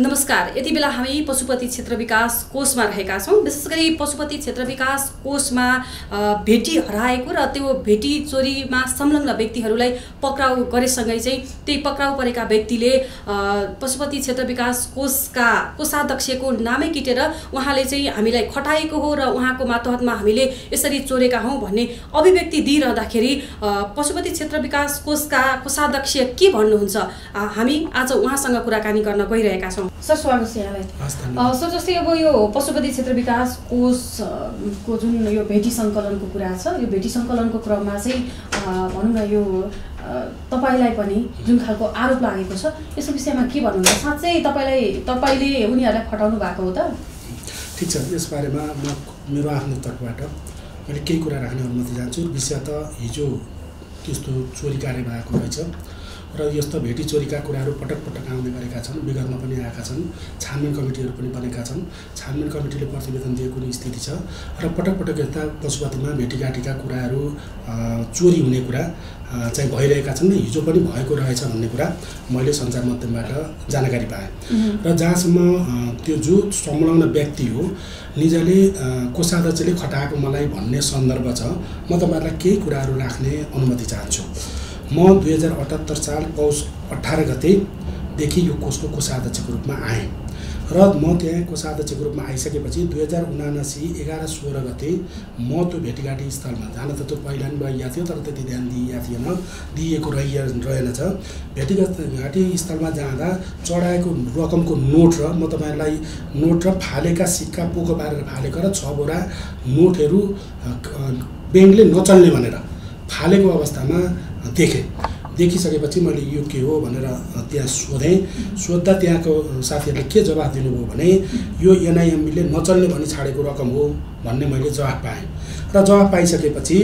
नमस्कार यति बेला हामी पशुपति क्षेत्र विकास कोषमा रहेका छौँ। विशेष गरी पशुपति क्षेत्र विकास कोषमा भेटी हराएको र त्यो भेटी चोरीमा संलग्न व्यक्तिहरूलाई पक्राउ गरेसँगै चाहिँ त्यही पक्राउ परेका व्यक्तिले पशुपति क्षेत्र विकास कोषका कोषाध्यक्षको नामै किटेर उहाँले चाहिँ हामीलाई खटाएको हो र उहाँको मातहतमा हामीले यसरी चोरेका हौँ भन्ने अभिव्यक्ति दिइरहँदाखेरि पशुपति क्षेत्र विकास कोषका कोषाध्यक्ष के भन्नुहुन्छ? हामी आज उहाँसँग कुराकानी गर्न गइरहेका छौँ। सर स्वागत छ यहाँलाई सर जस्तै अब यो पशुपति क्षेत्र विकास कोषको जुन यो भेटी सङ्कलनको कुरा छ यो भेटी सङ्कलनको क्रममा चाहिँ भनौँ न यो तपाईँलाई पनि जुन खालको आरोप लागेको छ यसको विषयमा के भन्नुहुन्छ? साँच्चै तपाईँलाई तपाईँले उनीहरूलाई खटाउनु भएको हो त? ठिक छ यस बारेमा म मेरो आफ्नो तर्फबाट मैले केही कुरा राख्ने अनुमति जान्छु। विषय त हिजो त्यस्तो चोरी कार्य भएको रहेछ। र यस्तो भेटी चोरीका कुराहरू पटक पटक आउने गरेका छन् विगतमा पनि आएका छन् छानबिन कमिटीहरू पनि बनेका छन्। छानबिन कमिटीले प्रतिवेदन दिएको कुनै स्थिति छ? र पटक पटक यस्ता पशुपतिमा भेटीघाटीका कुराहरू चोरी हुने कुरा चाहिँ भइरहेका छन् हिजो पनि भएको रहेछ भन्ने कुरा मैले सञ्चार माध्यमबाट जानकारी पाएँ। र जहाँसम्म त्यो जो संलग्न व्यक्ति हो निजले कोषाध्यक्षले खटाएको मलाई भन्ने सन्दर्भ छ म तपाईँहरूलाई केही कुराहरू राख्ने अनुमति चाहन्छु। म दुई हजार अठहत्तर साल पौष अठार गतेदेखि यो कोषको कोषाध्यक्षको रूपमा आएँ र म त्यहाँ कोषाध्यक्षको रूपमा आइसकेपछि दुई हजार उनासी एघार सोह्र गते म त्यो भेटघाटी स्थलमा जान त त्यो पहिला पनि भइरहेको थियो तर त्यति ध्यान दिइएको थिएन दिइएको रहि रहेनछ भेटघाटी स्थलमा जाँदा चढाएको रकमको नोट र म तपाईँहरूलाई नोट र फालेका सिक्का पोको पारेर फालेको र छ बोरा नोटहरू ब्याङ्कले नचल्ने भनेर फालेको अवस्थामा देखेँ। देखिसकेपछि मैले यो के हो भनेर त्यहाँ सोधेँ। सोद्धा त्यहाँको साथीहरूले के जवाफ दिनुभयो भने यो एनआइएमबीले नचल्ने भनी छाडेको रकम हो भन्ने मैले जवाफ पाएँ। र जवाफ पाइसकेपछि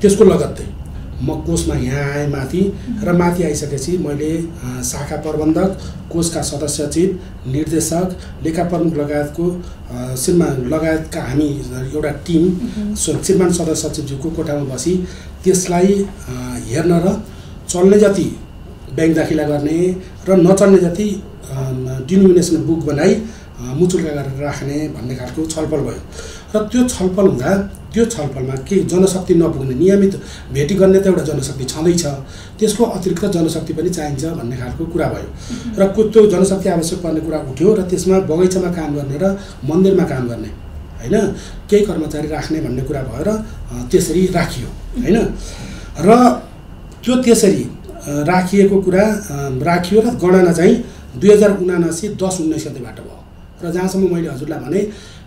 त्यसको लगत्तै म कोषमा यहाँ आएँ माथि र माथि आइसकेपछि मैले शाखा प्रबन्धक कोषका सदस्य चिफ निर्देशक लेखा प्रमुख लगायतको श्रीमान लगायतका हामी एउटा टिम श्रीमान सदस्य सचिवज्यूको कोठामा बसी त्यसलाई हेर्न र चल्ने जति ब्याङ्क दाखिला गर्ने र नचल्ने जति डिनोमिनेसन बुक बनाई मुचुल्का गरेर राख्ने भन्ने खालको छलफल भयो। र त्यो छलफल हुँदा त्यो छलफलमा के जनशक्ति नपुग्ने नियमित भेटी गर्ने त एउटा जनशक्ति छँदैछ। त्यसको अतिरिक्त जनशक्ति पनि चाहिन्छ भन्ने खालको कुरा भयो। र त्यो जनशक्ति आवश्यक पर्ने कुरा उठ्यो र त्यसमा बगैँचामा काम गर्ने र मन्दिरमा काम गर्ने होइन? केही कर्मचारी राख्ने भन्ने कुरा भएर त्यसरी राखियो। होइन? र त्यो त्यसरी राखिएको कुरा राखियो र गणना चाहिँ दुई हजार उनासी दस उन्नाइस गतेबाट भयो। र जहाँसम्म मैले हजुरलाई भने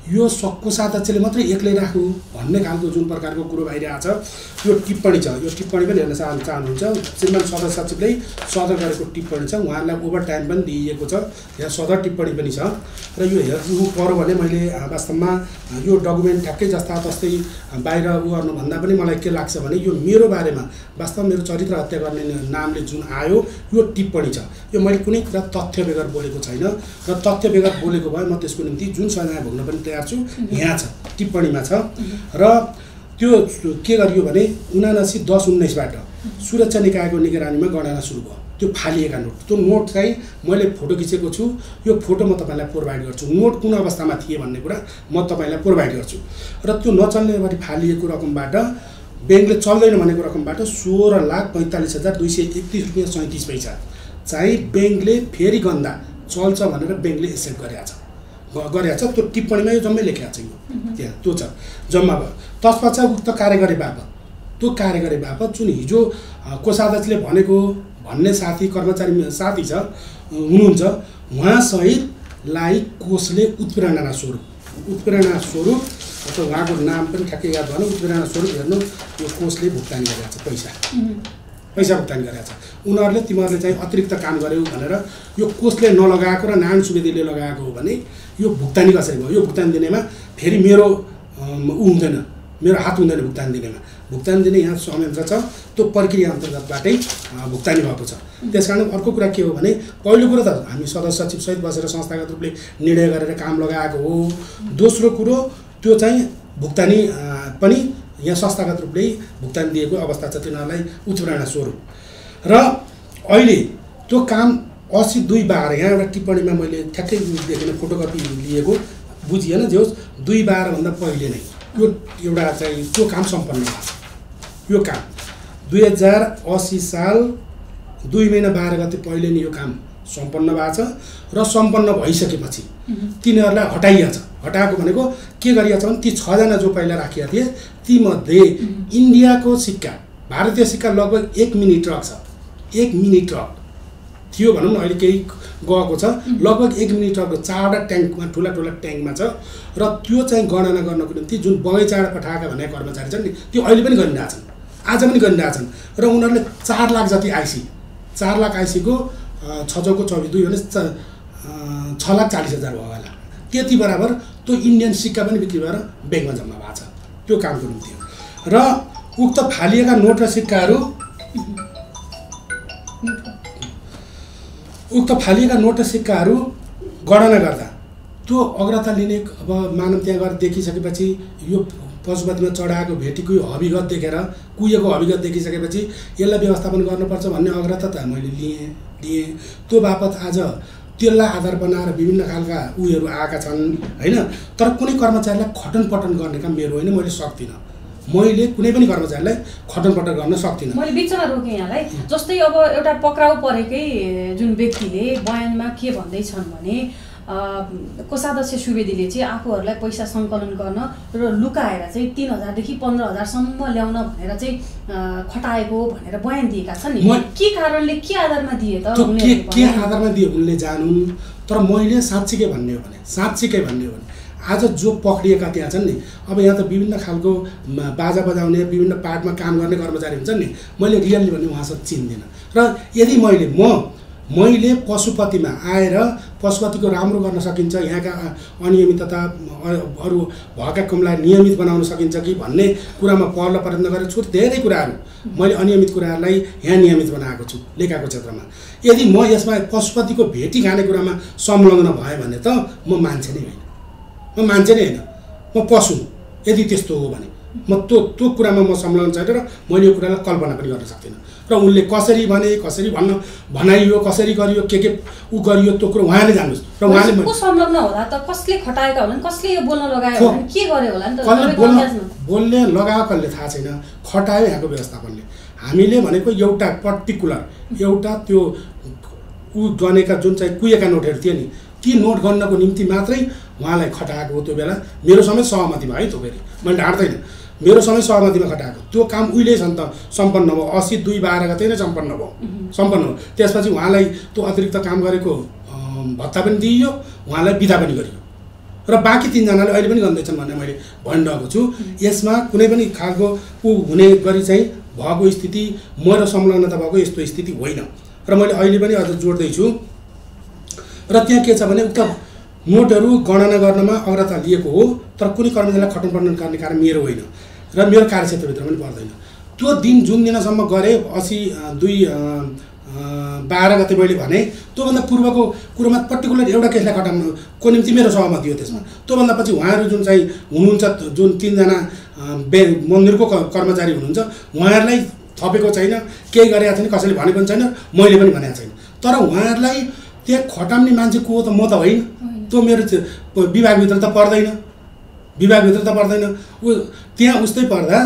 यो सक्को साध्यक्षले मात्रै एक्लै राख्नु भन्ने खालको जुन प्रकारको कुरो भइरहेको छ यो टिप्पणी छ। यो टिप्पणी पनि हेर्न चाहनु चाहनुहुन्छ। श्रीमान सदर सचिवले सदर गरेको टिप्पणी छ। उहाँहरूलाई ओभर टाइम पनि दिइएको छ। यहाँ सदर टिप्पणी पनि छ। र यो हेर्नु पऱ्यो भने मैले वास्तवमा यो डकुमेन्ट ठ्याक्कै जस्ता तस्तै बाहिर उ गर्नुभन्दा पनि मलाई के लाग्छ भने यो मेरो बारेमा वास्तवमा मेरो चरित्र हत्या गर्ने नामले जुन आयो यो टिप्पणी छ। यो मैले कुनै कुरा तथ्य बेगर बोलेको छैन। र तथ्य बेगर बोलेको भए म त्यसको निम्ति जुन सजाय भोग्न पनि तयार छु यहाँ छ टिप्पणीमा छ। र त्यो के गरियो भने उनासी दस उन्नाइसबाट सुरक्षा निकायको निगरानीमा गणना सुरु भयो। त्यो फालिएका नोट। त्यो नोट चाहिँ मैले फोटो खिचेको छु। यो फोटो म तपाईँलाई प्रोभाइड गर्छु। नोट कुन अवस्थामा थिए भन्ने कुरा म तपाईँलाई प्रोभाइड गर्छु। र त्यो नचल्नेबाट फालिएको रकमबाट ब्याङ्कले चल्दैन भनेको रकमबाट सोह्र लाख पैँतालिस हजार दुई सय एकतिस रुपियाँ सैँतिस पैसा चाहिँ ब्याङ्कले फेरि गन्दा चल्छ भनेर ब्याङ्कले एक्सेप्ट गरेको छ। गरेको छ त्यो टिप्पणीमा यो जम्मै लेखेको छ यो त्यहाँ त्यो छ। जम्मा भयो। तत्पश्चात उक्त कार्यकारी बापत। त्यो कार्यकारी बापत जुन हिजो कोषाध्यक्षले भनेको भन्ने साथी कर्मचारी साथी छ हुनुहुन्छ उहाँसहितलाई कोषले उत्प्रेरणा स्वरूप उत्प्रेरणा स्वरूप अथवा उहाँको नाम पनि ठ्याक्कै याद भएन उत्प्रेरणा स्वरूप हेर्नु यो कोषले भुक्तानी गरेको छ पैसा पैसा भुक्तानी गरेको छ उनीहरूले तिमीहरूले चाहिँ अतिरिक्त काम गऱ्यौ भनेर यो कोषले नलगाएको र नारायण सुवेदीले लगाएको हो भने यो भुक्तानी कसरी भयो? यो भुक्तानी दिनेमा फेरि मेरो ऊ हुँदैन। मेरो हात हुँदैन भुक्तानी दिनेमा। भुक्तानी दिने यहाँ संयन्त्र छ। त्यो प्रक्रिया अन्तर्गतबाटै भुक्तानी भएको छ। त्यस कारण अर्को कुरा के हो भने पहिलो कुरो त हामी सदस्य सचिवसहित बसेर संस्थागत रूपले निर्णय गरेर काम लगाएको हो। दोस्रो कुरो त्यो चाहिँ भुक्तानी पनि यहाँ संस्थागत रूपले भुक्तानी दिएको अवस्था छ तिनीहरूलाई उत्प्रेरणा स्वरूप। र अहिले त्यो काम असी दुई बाह्र यहाँ एउटा टिप्पणीमा मैले ठ्याक्कै देखिन फोटोकपी लिएको बुझिएन जे होस् दुई बाह्रभन्दा पहिले नै। यो एउटा चाहिँ त्यो काम सम्पन्न भएको छ यो काम। दुई हजार असी साल दुई महिना बाह्र गते पहिले नै यो काम सम्पन्न भएको छ र सम्पन्न भइसकेपछि तिनीहरूलाई हटाइएको छ। हटाएको भनेको के गरिएको छ भने ती छजना जो पहिला राखिएका थिए तीमध्ये इन्डियाको सिक्का भारतीय सिक्का लगभग एक मिनी ट्रक छ। एक मिनी ट्रक थियो भनौँ न अहिले केही गएको छ। लगभग एक मिनी ट्रकको चारवटा ट्याङ्कमा ठुला ठुला ट्याङ्कमा छ। र त्यो चाहिँ गणना गर्नको निम्ति जुन बगैँचाबाट पठाएका भनेका कर्मचारी छन् नि त्यो अहिले पनि गरिरहेछन् आज पनि गरिरहेछन् र उनीहरूले चार लाख जति आइसी चार लाख आइसीको छ चौको चौबिस दुई भने छ लाख चालिस हजार भयो होला। त्यति बराबर त्यो इन्डियन सिक्का पनि बिक्री भएर ब्याङ्कमा जम्मा भएको छ। त्यो कामको निम्ति हो र उक्त फालिएका नोट र सिक्काहरू उक्त फालिएका नोट र सिक्काहरू गणना गर्दा त्यो अग्रता लिने अब मानव त्यहाँ गएर देखिसकेपछि यो पशुपतिमा चढाएको भेटीको यो हविगत देखेर कुहिएको हविगत देखिसकेपछि यसलाई व्यवस्थापन गर्नुपर्छ भन्ने अग्रता त मैले लिएँ लिएँ। त्यो बापत आज त्यसलाई आधार बनाएर विभिन्न खालका उयोहरू आएका छन् होइन? तर कुनै कर्मचारीलाई खटन पटन गर्ने काम मेरो होइन मैले सक्दिनँ। मैले कुनै पनि कर्मचारीलाई खटन पटन गर्न सक्दिनँ। मैले बिचमा रोकेँ यहाँलाई। जस्तै अब एउटा पक्राउ परेकै जुन व्यक्तिले बयानमा के भन्दैछन् भने कोषाध्यक्ष सुवेदीले चाहिँ आफूहरूलाई पैसा सङ्कलन गर्न र लुकाएर चाहिँ तिन हजारदेखि पन्ध्र हजारसम्म ल्याउन भनेर चाहिँ खटाएको भनेर बयान दिएका छन् के कारणले के आधारमा दिए त के? आधारमा दियो उनले जानुन्? तर मैले साँच्चीकै भन्ने हो भने साँच्चीकै भन्ने हो भने आज जो पक्रिएका त्यहाँ छन् नि अब यहाँ त विभिन्न खालको बाजा बजाउने विभिन्न पार्टमा काम गर्ने कर्मचारी हुन्छन् नि मैले रियल्ली भने उहाँसँग चिन्दिनँ। र यदि मैले म मैले पशुपतिमा आएर पशुपतिको राम्रो गर्न सकिन्छ यहाँका अनियमितता अरू भएका कुमलाई नियमित बनाउन सकिन्छ कि भन्ने कुरामा पहल प्रयत्न गरेर छु धेरै कुराहरू मैले अनियमित कुराहरूलाई यहाँ नियमित बनाएको छु लेखाको क्षेत्रमा। यदि म यसमा पशुपतिको भेटी खाने कुरामा संलग्न भएँ भने त म मान्छे नै होइन। म मान्छे नै होइन। म पशु यदि त्यस्तो हो भने। म त्यो त्यो कुरामा म संलग्न छैन र मैले यो कुरालाई कल्पना पनि गर्न सक्दिनँ। र उनले कसरी भने कसरी भन्न भनाइयो कसरी गरियो के के ऊ गरियो त्यो कुरो उहाँले जान्नुहोस्। र उहाँले संलग्न होला त? कसले खटाएका कसले यो बोल्न लगायो के गर्यो होला नि त? बोल्न लगायो कसले थाहा छैन। खटायो यहाँको व्यवस्थापनले। हामीले भनेको एउटा पर्टिकुलर एउटा त्यो ऊ गनेका जुन चाहिँ कुहिएका नोटहरू थिए नि ती नोट गर्नको निम्ति मात्रै उहाँलाई खटाएको हो त्यो बेला। मेरो समेत सहमतिमा है त्यो फेरि। मैले ढाँट्दैन। मेरो समेत सहमतिमा खटाएको। त्यो काम उहिल्यै छन् त सम्पन्न भयो। असी दुई बाह्र गते नै सम्पन्न भयो। सम्पन्न भयो। त्यसपछि उहाँलाई त्यो अतिरिक्त काम गरेको भत्ता पनि दिइयो उहाँलाई बिदा पनि गरियो। र बाँकी तिनजनाले अहिले पनि गर्दैछन् भन्ने मैले भनिरहेको छु। यसमा कुनै पनि खालको ऊ हुने गरी चाहिँ भएको स्थिति मेरो संलग्नता भएको यस्तो स्थिति होइन। र मैले अहिले पनि अझ जोड्दैछु। र त्यहाँ के छ भने उक्त नोटहरू गणना गर्नमा अग्रता लिएको हो तर कुनै कर्मचारीलाई खटन पटन गर्ने कार्य मेरो होइन र मेरो कार्यक्षेत्रभित्र पनि पर्दैन। त्यो दिन जुन दिनसम्म गरेँ असी दुई बाह्र गते मैले भने त्योभन्दा पूर्वको कुरोमा पर्टिकुलर एउटा केसलाई खटाउनुको निम्ति मेरो सहमति हो त्यसमा। त्योभन्दा पछि उहाँहरू जुन चाहिँ हुनुहुन्छ जुन तिनजना बे मन्दिरको कर्मचारी हुनुहुन्छ उहाँहरूलाई थपेको छैन केही गरेका छैन कसैले भनेको पनि छैन मैले पनि भनेको छैन। तर उहाँहरूलाई त्यहाँ खटाउने मान्छे को त म त होइन। त्यो मेरो चाहिँ विभागभित्र त पर्दैन। विभागभित्र त पर्दैन। ऊ त्यहाँ उस्तै पर्दा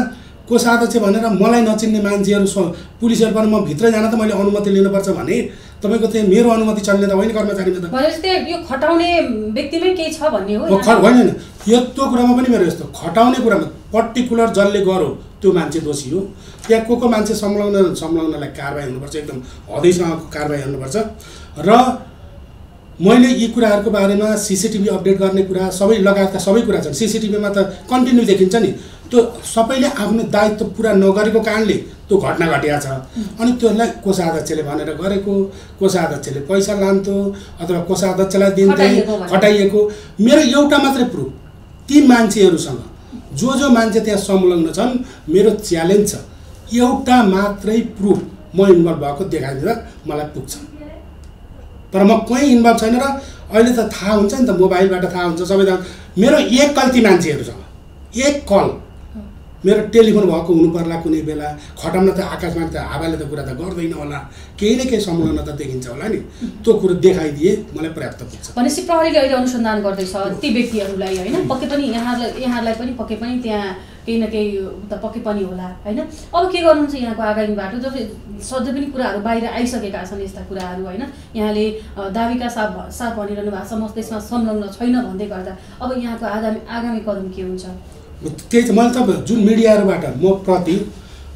कोषाध्यक्ष भनेर मलाई नचिन्ने मान्छेहरू पुलिसहरू पनि म भित्र जान त मैले अनुमति लिनुपर्छ भने तपाईँको त्यहाँ मेरो अनुमति चल्ने त होइन कर्मचारीमा त। भनेपछि त्यहाँ यो खटाउने व्यक्तिमै केही छ भन्ने हो म ख होइन होइन। यो त्यो कुरामा पनि मेरो यस्तो। खटाउने कुरामा पर्टिकुलर जसले गरो त्यो मान्छे दोषी हो। त्यहाँ को को मान्छे संलग्न संलग्नलाई कारवाही हुनुपर्छ एकदम हदैसँगको कारवाही हुनुपर्छ। र मैले यी कुराहरूको बारेमा सिसिटिभी अपडेट गर्ने कुरा सबै लगायतका सबै कुरा छन्। सिसिटिभीमा त कन्टिन्यू देखिन्छ नि। त्यो सबैले आफ्नो दायित्व पुरा नगरेको कारणले त्यो घटना घटिया छ अनि त्यसलाई कोषाध्यक्षले भनेर गरेको कोषाध्यक्षले पैसा लान्थ्यो अथवा कोषाध्यक्षलाई दिन्थे। खटाइएको मेरो एउटा मात्रै प्रुफ ती मान्छेहरूसँग जो जो मान्छे त्यहाँ संलग्न छन् मेरो च्यालेन्ज छ। एउटा मात्रै प्रुफ म इन्भल्भ भएको देखाइदिँदा मलाई पुग्छ। तर म कहीँ इन्भल्भ छैन र अहिले त थाहा हुन्छ नि त मोबाइलबाट थाहा हुन्छ सबैजना। मेरो एक कल्ती मान्छेहरूसँग एक कल। मेरो टेलिफोन भएको हुनु पर्ला कुनै बेला। खटाउन त आकाशमा त हावाले त कुरा त गर्दैन होला। केही न केही संलग्न त देखिन्छ होला नि। त्यो कुरो देखाइदिए मलाई पर्याप्त पुग्छ भनेपछि प्रहरीले अहिले अनुसन्धान गर्दैछ। ती व्यक्तिहरूलाई होइन। पक्कै पनि यहाँलाई यहाँलाई पनि पक्कै पनि त्यहाँ केही न केही त पक्कै पनि होला होइन? अब के गर्नुहुन्छ यहाँको आगामी बाटो? जब सधैँ पनि कुराहरू बाहिर आइसकेका छन् यस्ता कुराहरू होइन? यहाँले अ, दाबीका साथ साथ भनिरहनु भएको छ म त्यसमा संलग्न छैन भन्दै गर्दा अब यहाँको आगामी आगामी कदम के हुन्छ? त्यही त मैले त जुन मिडियाहरूबाट म प्रति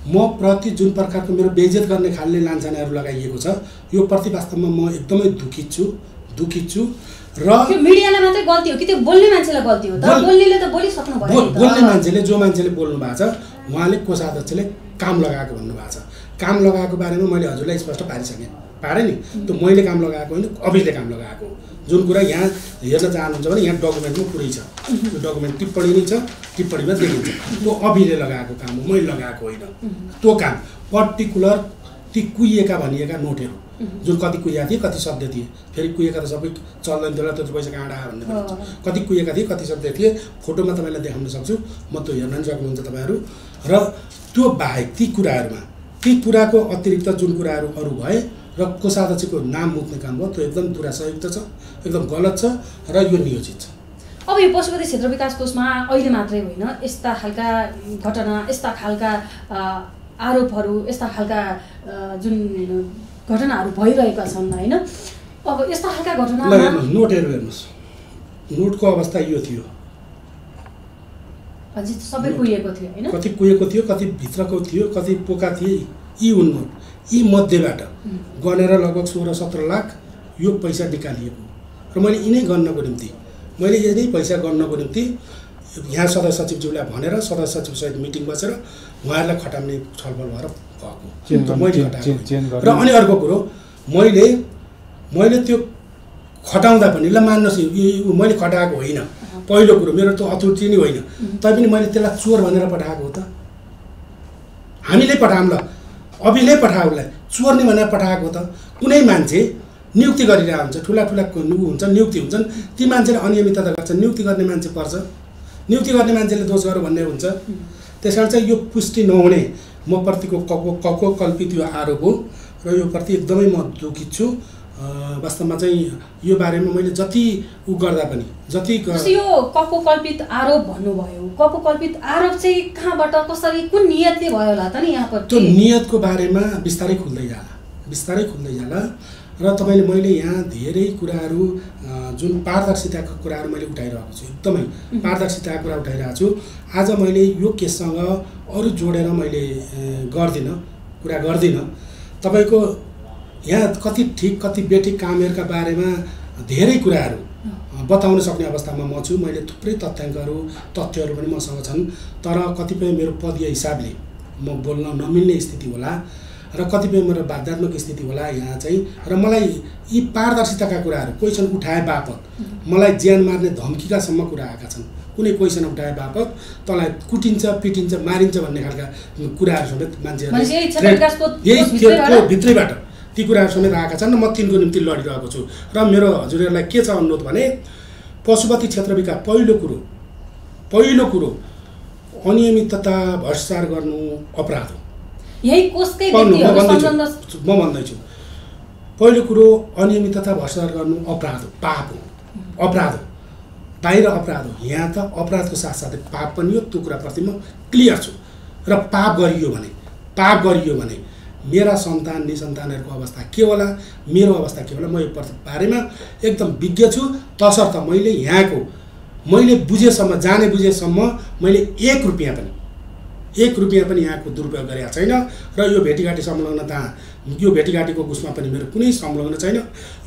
म प्रति जुन प्रकारको मेरो बेइज्जत गर्ने खालले लान्छनाहरू लगाइएको छ यो प्रति वास्तवमा म एकदमै दुखित छु। दुखित छु। र त्यो मिडियालाई मात्रै गल्ती हो कि त्यो बोल्ने मान्छेलाई गल्ती हो त? बोल- बोल्नेले त बोलिसक्नु भयो। बोल्ने मान्छेले जो मान्छेले बोल्नु भएको छ उहाँले कोषाध्यक्षले काम लगाएको भन्नुभएको छ। काम लगाएको बारेमा मैले हजुरलाई स्पष्ट पारिसकेँ। पारेँ नि। त्यो मैले काम लगाएको होइन अभिले काम लगाएको हो। जुन कुरा यहाँ हेर्न चाहनुहुन्छ भने यहाँ डकुमेन्टमा पुरै छ। त्यो डकुमेन्ट टिप्पणी नै छ टिप्पणीमा देखिन्छ। त्यो अभिले लगाएको काम हो मैले लगाएको होइन। त्यो काम पर्टिकुलर ती कुहिएका भनिएका नोटहरू। जुन कति कुहिएका थिए कति शब्द थिए फेरि कुहिएका त सबै चल्दैन थियो त्यो पैसा कहाँ आयो भन्ने। कति कुहिएका थिए कति शब्द थिए फोटोमा तपाईँलाई देखाउन सक्छु। म त्यो हेर्न पनि सक्नुहुन्छ तपाईँहरू। र त्यो बाहेक ती कुराहरूमा ती कुराको अतिरिक्त जुन कुराहरू अरू भए र कोषाध्यक्षको नाम मुक्ने काम भयो त्यो एकदम दुरासयुक्त छ एकदम गलत छ र यो नियोजित छ। अब यो पशुपति क्षेत्र विकास कोषमा अहिले मात्रै होइन। यस्ता खालका घटना यस्ता खालका आरोपहरू यस्ता खालका जुन घटनाहरू भइरहेका छन् होइन? अब यस्ता खालका हेर्नुहोस् नोटहरू हेर्नुहोस्। नोटको अवस्था यो थियो। सबै कुहिएको थियो होइन? कति कुहेको थियो कति भित्रको थियो कति पोका थिए यी हुन् नोट। यी मध्येबाट गनेर लगभग सोह्र सत्र लाख यो पैसा निकालिएको। र मैले यिनै गर्नको निम्ति मैले यिनै पैसा गर्नको निम्ति यहाँ सदस्य सचिवज्यूलाई भनेर सदस्य सचिवसहित मिटिङ बसेर उहाँहरूलाई खटाउने छलफल भएर भएको मैले। र अनि अर्को कुरो मैले मैले त्यो खटाउँदा पनि ल मान्नुहोस् यो मैले खटाएको होइन। पहिलो कुरो मेरो त्यो अथोरिटी नै होइन। तैपनि मैले त्यसलाई चोर भनेर पठाएको हो त। हामीले पठाऊँ ल। अभिले पठाऊ उसलाई चोर नै भनेर पठाएको हो त। कुनै मान्छे नियुक्ति गरिरहेको हुन्छ ठुला ठुला हुन्छ नियुक्ति हुन्छन्। ती मान्छेले अनियमितता गर्छ नियुक्ति गर्ने मान्छे पर्छ। नियुक्ति गर्ने मान्छेले दोष गर्यो भन्ने हुन्छ। त्यस कारण चाहिँ यो पुष्टि नहुने। म प्रतिको कको कको कल्पित यो आरोप हो र यो प्रति एकदमै म दुखित छु। वास्तवमा चाहिँ यो बारेमा मैले जति उ गर्दा पनि जति यो कपो कल्पित आरोप भन्नुभयो कपो कल्पित आरोप चाहिँ कहाँबाट कसरी कुन नियतले भयो होला त नि यहाँ त्यो नियतको बारेमा बिस्तारै खुल्दै जाला बिस्तारै खुल्दै जाला। र तपाईँले मैले यहाँ धेरै कुराहरू जुन पारदर्शिताको कुराहरू मैले उठाइरहेको छु एकदमै पारदर्शिताको कुरा उठाइरहेको छु। आज मैले यो केससँग अरू जोडेर मैले गर्दिनँ कुरा गर्दिनँ। तपाईँको यहाँ कति ठिक कति बेठिक कामहरूका बारेमा धेरै कुराहरू बताउन सक्ने अवस्थामा म छु। मैले थुप्रै तथ्याङ्कहरू तथ्यहरू पनि मसँग छन्। तर कतिपय मेरो पदीय हिसाबले म बोल्न नमिल्ने स्थिति होला। र कतिपय मेरो बाध्यात्मक स्थिति होला यहाँ चाहिँ। र मलाई यी पारदर्शिताका कुराहरू क्वेसन उठाए बापत मलाई ज्यान मार्ने धम्कीकासम्म कुरा आएका छन्। कुनै क्वेसन उठाए बापत तँलाई कुटिन्छ पिटिन्छ मारिन्छ भन्ने खालका कुराहरू समेत भनेपछि यही भित्रैबाट ती कुराहरू समेत आएका छन्। र म तिनको निम्ति लडिरहेको छु। र मेरो हजुरहरूलाई के छ अनुरोध भने पशुपति क्षेत्र विकास पहिलो कुरो पहिलो कुरो अनियमितता भ्रष्टाचार गर्नु अपराध हो। यही कोषकै पढ्नु, म भन्दैछु। पहिलो कुरो अनियमितता भ्रष्टाचार गर्नु अपराध हो पाप हो। अपराध हो। बाहिर अपराध हो यहाँ त अपराधको साथसाथै पाप पनि हो त्यो कुराप्रति म क्लियर छु। र पाप गरियो भने पाप गरियो भने मेरा सन्तान निसन्तानहरूको अवस्था के होला मेरो अवस्था के होला म यो बारेमा एकदम विज्ञ छु। तसर्थ मैले यहाँको मैले बुझेसम्म जाने बुझेसम्म मैले एक रुपियाँ पनि एक रुपियाँ पनि यहाँको दुरुपयोग गरेका छैन र यो भेटीघाटी संलग्नता यो भेटीघाटीको उसमा पनि मेरो कुनै संलग्न छैन।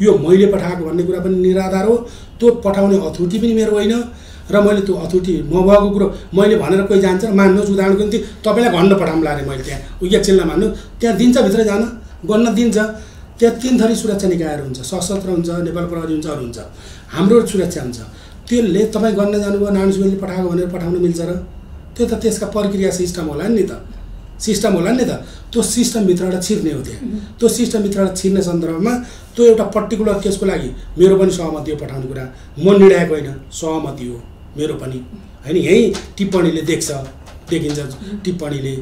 यो मैले पठाएको भन्ने कुरा पनि निराधार हो। त्यो पठाउने अथोरिटी पनि मेरो होइन र मैले त्यो अथोरिटी नभएको कुरो मैले भनेर कोही जान्छ मान्नुहोस् उदाहरणको निम्ति तपाईँलाई घन्न पठाउँला अरे मैले त्यहाँ। उ एकछिनलाई मान्नु त्यहाँ दिन्छ भित्र जान गर्न दिन्छ। त्यहाँ तिन थरी सुरक्षा निकायहरू हुन्छ सशस्त्र हुन्छ नेपाल प्रहरी हुन्छ अरू हुन्छ। हाम्रो सुरक्षा हुन्छ। त्यसले तपाईँ गर्न जानुभयो सुवेदीले पठाएको भनेर पठाउन मिल्छ र? त्यो त त्यसका प्रक्रिया सिस्टम होला नि त। सिस्टम होला नि त। त्यो सिस्टमभित्रबाट छिर्ने हो त्यहाँ। त्यो सिस्टमभित्रबाट छिर्ने सन्दर्भमा त्यो एउटा पर्टिकुलर केसको लागि मेरो पनि सहमति हो पठाउने कुरा। म निर्णायक होइन सहमति हो मेरो पनि। होइन यहीँ टिप्पणीले देख्छ देखिन्छ टिप्पणीले।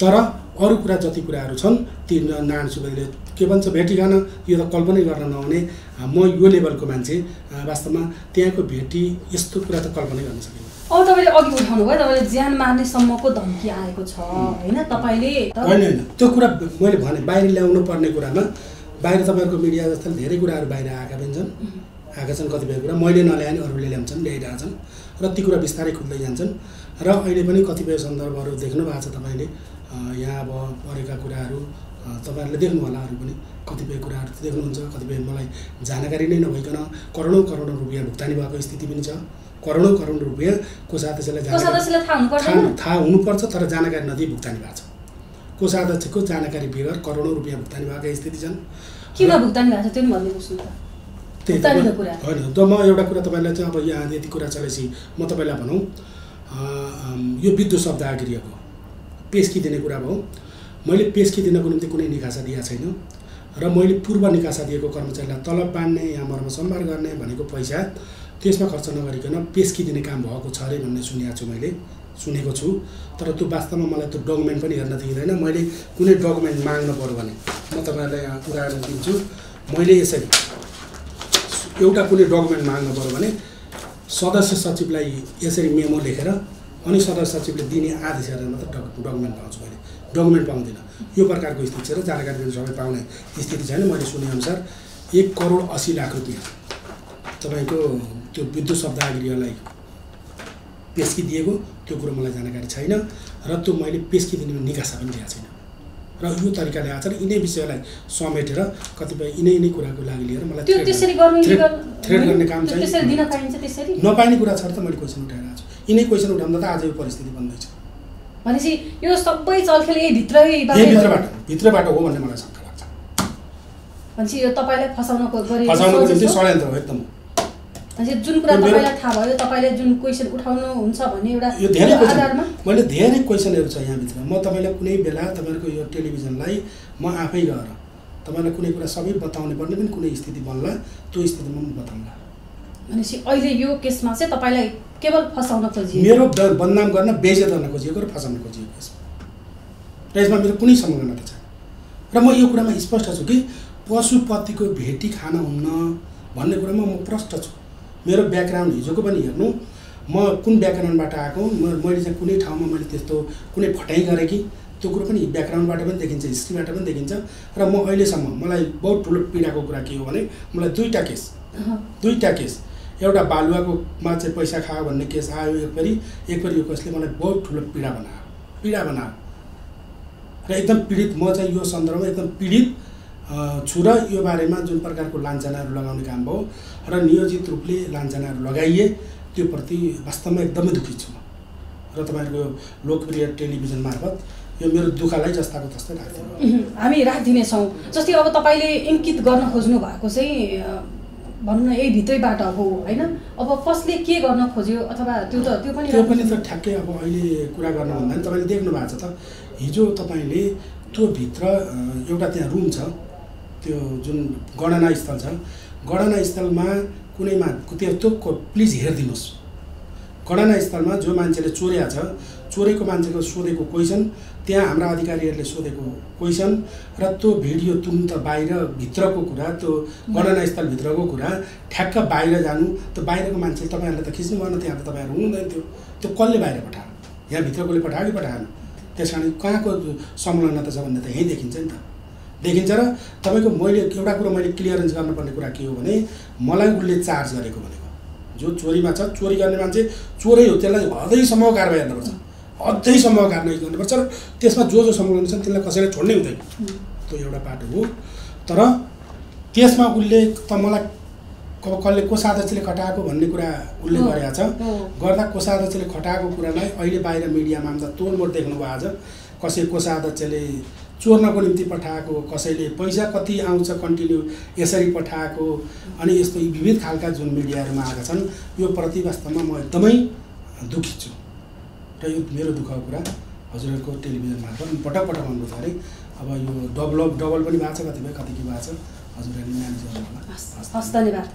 तर अरू कुरा जति कुराहरू छन् ती नारायण सुवेदीले के भन्छ भेटी खान यो त कल्पनै गर्न नहुने म यो लेभलको मान्छे वास्तवमा त्यहाँको भेटी यस्तो कुरा त कल्पनै गर्न सकिँदैन अब तपाईँले अघि उठाउनु भयो तपाईँले ज्यान मार्नेसम्मको धम्की आएको छ होइन? तपाईँले होइन होइन। त्यो कुरा मैले भने बाहिर ल्याउनु पर्ने कुरामा बाहिर तपाईँहरूको मिडिया जस्तो धेरै कुराहरू बाहिर आएका पनि छन् आएका छन् कतिपय कुरा। मैले नल्याए अरूले ल्याउँछन् ल्याइरहेका छन् र ती कुरा बिस्तारै खुल्दै जान्छन् र अहिले पनि कतिपय सन्दर्भहरू देख्नु भएको छ तपाईँले यहाँ अब परेका कुराहरू तपाईँहरूले देख्नु होला अरू पनि। कतिपय कुराहरू देख्नुहुन्छ कतिपय मलाई जानकारी नै नभइकन करोडौँ करोडौँ रुपियाँ भुक्तानी भएको स्थिति पनि छ। करोडौँ करोड रुपियाँ कोषाध्यक्षलाई थाहा हुनुपर्छ तर जानकारी नदिई भुक्तानी भएको छ। कोषाध्यक्षको जानकारी बेगर करोडौँ रुपियाँ भुक्तानी भएका स्थिति छन्। किन भुक्तानी भएको छ त्यो पनि भनिदिनुहोस् न त। त्यही त भुक्तानीको म- कुरा। होइन त म एउटा कुरा तपाईँलाई चाहिँ अब यहाँ यति कुरा चलेपछि म तपाईँलाई भनौँ यो विद्युत शब्द आगृहको पेस्की दिने कुरा भयो। मैले पेस्की दिनको निम्ति कुनै निकासा दिएको छैन र मैले पूर्व निकासा दिएको कर्मचारीलाई तलब बाँड्ने या मर्म सम्भार गर्ने भनेको पैसा त्यसमा खर्च नगरिकन पेस्की दिने काम भएको छ अरे भन्ने सुनेको छु मैले सुनेको छु। तर त्यो वास्तवमा मलाई त्यो डकुमेन्ट पनि हेर्न दिँदैन मैले कुनै डकुमेन्ट माग्नु पऱ्यो भने म तपाईँहरूलाई यहाँ उदाहरण दिन्छु। मैले यसरी एउटा कुनै डकुमेन्ट माग्नु पऱ्यो भने सदस्य सचिवलाई यसरी मेमो लेखेर अनि सदस्य सचिवले दिने आदेश हेरेर मात्र डक डकुमेन्ट पाउँछु मैले। डकुमेन्ट पाउँदिनँ। यो प्रकारको स्थिति छ र जानकारी पनि सबै पाउने स्थिति छैन। मैले सुनेअनुसार एक करोड असी लाख रुपियाँ। तपाईँको त्यो विद्युत शब्दागृहलाई पेस्की दिएको त्यो कुरो मलाई जानकारी छैन र त्यो मैले पेस्की दिने निकासा पनि दिएको छैन। र यो तरिकाले आएको छ र यिनै विषयलाई समेटेर कतिपय यिनै यिनै कुराको लागि लिएर मलाई थ्रेड गर्नु काम चाहिँ दिन नपाइने कुरा छ त मैले क्वेसन उठाइरहेको छु। यिनै क्वेसन उठाउँदा त आज यो परिस्थिति बन्दैछ भनेपछि यो सबै चलखेल यही यही भित्रबाट भित्रबाट हो भन्ने मलाई शङ्का लाग्छ। भनेपछि यो तपाईँलाई फसाउनको फसाउनुको निम्ति? षड्यन्त्र हो एकदम। जुन कुरा तपाईँलाई थाहा भयो तपाईँले जुन क्वेसन उठाउनुहुन्छ भन्ने एउटा यो धेरै आधारमा। मैले धेरै क्वेसनहरू छ यहाँभित्र। म तपाईँलाई कुनै बेला तपाईँहरूको यो टेलिभिजनलाई म आफै गएर तपाईँलाई कुनै कुरा सबै बताउने पर्ने पनि कुनै स्थिति बन्ला त्यो स्थितिमा म बताउँला। भनेपछि अहिले यो केसमा चाहिँ तपाईँलाई केवल फसाउन खोजियो मेरो बदनाम गर्न बेइज्जत गर्न खोजिएको र फसाउन खोजिएको यसमा र यसमा मेरो कुनै संलग्नता छैन र म यो कुरामा स्पष्ट छु कि पशुपतिको भेटी खान हुन्न भन्ने कुरामा म प्रष्ट छु। मेरो ब्याकग्राउन्ड हिजोको पनि हेर्नु म कुन ब्याकग्राउन्डबाट आएको म मैले चाहिँ कुनै ठाउँमा मैले त्यस्तो कुनै फटाइ गरेँ कि? त्यो कुरो पनि ब्याकग्राउन्डबाट पनि देखिन्छ हिस्ट्रीबाट पनि देखिन्छ। र म अहिलेसम्म मलाई बहुत ठुलो पीडाको कुरा के हो भने मलाई दुईवटा केस। दुईवटा केस। एउटा बालुवाकोमा चाहिँ पैसा खायो भन्ने केस आयो एकपरि। एकपरि यो केसले मलाई बहुत ठुलो पीडा बनायो। पीडा बनायो। र एकदम पीडित म चाहिँ यो सन्दर्भमा एकदम पीडित छु र यो बारेमा जुन प्रकारको लान्छनाहरू लगाउने काम भयो र नियोजित रूपले लान्छनाहरू लगाइए त्यो प्रति वास्तवमा एकदमै दुःखित छु र तपाईँहरूको लोकप्रिय टेलिभिजन मार्फत यो मेरो दुःखलाई जस्ताको तस्तै उहुँ, हामी राखिदिनेछौँ। जस्तै अब तपाईँले इङ्कित गर्न खोज्नु भएको चाहिँ भनौँ न यही भित्रैबाट हो होइन? अब कसले के गर्न खोज्यो? अथवा त्यो त त्यो पनि त्यो पनि त ठ्याक्कै अब अहिले कुरा गर्नुभन्दा पनि तपाईँले देख्नु भएको छ त। हिजो तपाईँले त्यो भित्र एउटा त्यहाँ रुम छ। त्यो जुन गणना स्थल छ। गणना स्थलमा कुनैमा त्यो त्यो प्लिज हेरिदिनुहोस्। गणना स्थलमा जो मान्छेले चोरेको छ चोरेको मान्छेको सोधेको क्वेसन त्यहाँ हाम्रा अधिकारीहरूले सोधेको क्वेसन र त्यो भिडियो तुरन्त बाहिर भित्रको कुरा त्यो गणना स्थलभित्रको कुरा ठ्याक्क बाहिर जानु त्यो बाहिरको मान्छे तपाईँहरूले त खिच्नु भएन त्यहाँ त तपाईँहरू हुनुहुँदैन थियो त्यो कसले बाहिर पठायो? यहाँ भित्रकोले पठायो कि पठाएन? त्यस कारण कहाँको संलग्नता छ भन्ने त यहीँ देखिन्छ नि त। देखिन्छ र तपाईँको मैले एउटा कुरो मैले क्लियरेन्स गर्नुपर्ने कुरा के हो भने मलाई उसले चार्ज गरेको भनेको। जो चोरीमा छ चोरी गर्ने मान्छे चोरै हो त्यसलाई हदैसम्म कारवाही गर्नुपर्छ हदैसम्म कारवाही गर्नुपर्छ र त्यसमा जो जो संलग्न छन् त्यसलाई कसैले छोड्नै हुँदैन। त्यो एउटा बाटो हो। तर त्यसमा उसले त मलाई अब कसले कोषाध्यक्षले खटाएको भन्ने कुरा उसले गरेका छ। गर्दा कोषाध्यक्षले खटाएको कुरालाई अहिले बाहिर मिडियामा आउँदा तोडमोड देख्नुभयो आज कसै कोषाध्यक्षले चोर्नको निम्ति पठाएको कसैले पैसा कति आउँछ कन्टिन्यू यसरी पठाएको अनि यस्तो विविध खालका जुन मिडियाहरूमा आएका छन् यो प्रति वास्तवमा म एकदमै दुखित छु। र यो मेरो दुःखको कुरा हजुरहरूको टेलिभिजन मार्फत पटक पटक अनुरोध गरेँ अब यो डबल डबल पनि भएको छ कतिपय कति के भएको छ हजुरहरूले हस् हस् धन्यवाद।